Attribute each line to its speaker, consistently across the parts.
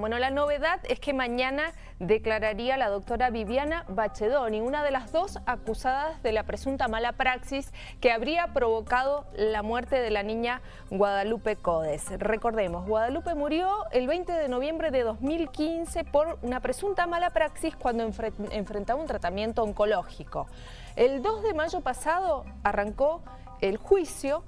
Speaker 1: Bueno, la novedad es que mañana declararía la doctora Viviana Bachedoni, una de las dos acusadas de la presunta mala praxis que habría provocado la muerte de la niña Guadalupe Codes. Recordemos, Guadalupe murió el 20 de noviembre de 2015 por una presunta mala praxis cuando enfrentaba un tratamiento oncológico. El 2 de mayo pasado arrancó el juicio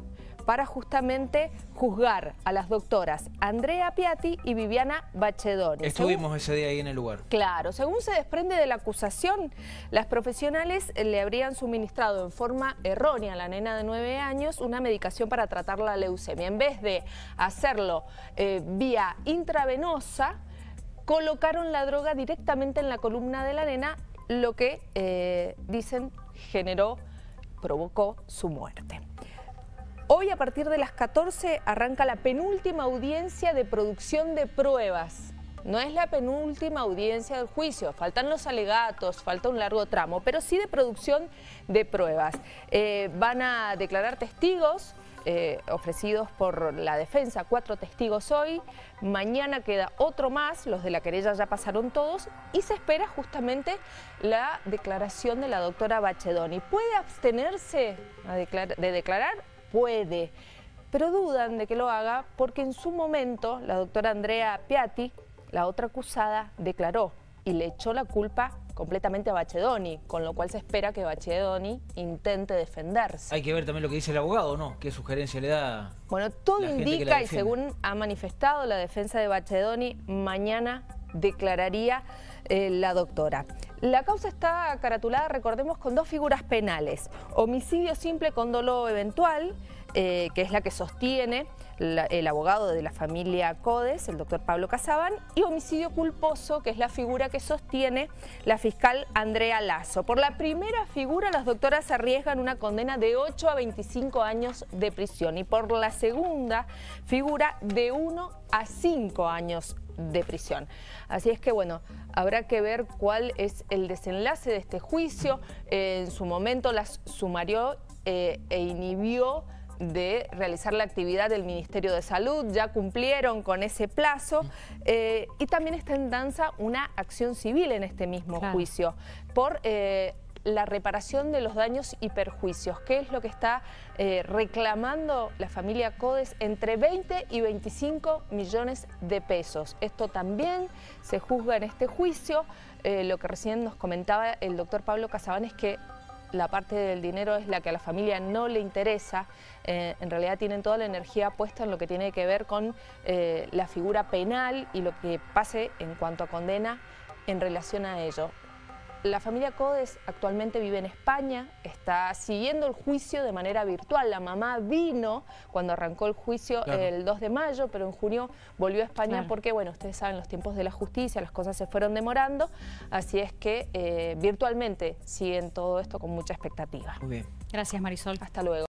Speaker 1: para justamente juzgar a las doctoras Andrea Piatti y Viviana Bachedoni.
Speaker 2: Estuvimos ese día ahí en el lugar.
Speaker 1: Claro, según se desprende de la acusación, las profesionales le habrían suministrado en forma errónea a la nena de 9 años una medicación para tratar la leucemia. En vez de hacerlo eh, vía intravenosa, colocaron la droga directamente en la columna de la nena, lo que eh, dicen generó, provocó su muerte. Hoy a partir de las 14 arranca la penúltima audiencia de producción de pruebas. No es la penúltima audiencia del juicio, faltan los alegatos, falta un largo tramo, pero sí de producción de pruebas. Eh, van a declarar testigos eh, ofrecidos por la defensa, cuatro testigos hoy, mañana queda otro más, los de la querella ya pasaron todos y se espera justamente la declaración de la doctora Bachedoni. ¿Puede abstenerse de declarar? Puede, pero dudan de que lo haga porque en su momento la doctora Andrea Piatti, la otra acusada, declaró y le echó la culpa completamente a Bachedoni, con lo cual se espera que Bachedoni intente defenderse.
Speaker 2: Hay que ver también lo que dice el abogado, ¿no? ¿Qué sugerencia le da?
Speaker 1: Bueno, todo indica y según ha manifestado la defensa de Bachedoni, mañana declararía eh, la doctora. La causa está caratulada, recordemos, con dos figuras penales. Homicidio simple con dolo eventual, eh, que es la que sostiene el abogado de la familia Codes, el doctor Pablo Casaban, y homicidio culposo, que es la figura que sostiene la fiscal Andrea Lazo. Por la primera figura, las doctoras arriesgan una condena de 8 a 25 años de prisión y por la segunda figura de 1 a 5 años de prisión. Así es que bueno, habrá que ver cuál es el desenlace de este juicio. en su momento las sumarió eh, e inhibió de realizar la actividad del Ministerio de Salud, ya cumplieron con ese plazo eh, y también está en danza una acción civil en este mismo juicio por eh, la reparación de los daños y perjuicios, que es lo que está eh, reclamando la familia Codes entre 20 y 25 millones de pesos. Esto también se juzga en este juicio. lo que recién nos comentaba el doctor Pablo Casabán es que la parte del dinero es la que a la familia no le interesa, eh, en realidad tienen toda la energía puesta en lo que tiene que ver con eh, la figura penal y lo que pase en cuanto a condena en relación a ello. La familia Codes actualmente vive en España, está siguiendo el juicio de manera virtual. La mamá vino cuando arrancó el juicio el 2 de mayo, pero en junio volvió a España porque, bueno, ustedes saben, los tiempos de la justicia, las cosas se fueron demorando, así es que eh, virtualmente siguen todo esto con mucha expectativa.
Speaker 3: Muy bien. Gracias, Marisol.
Speaker 1: Hasta luego.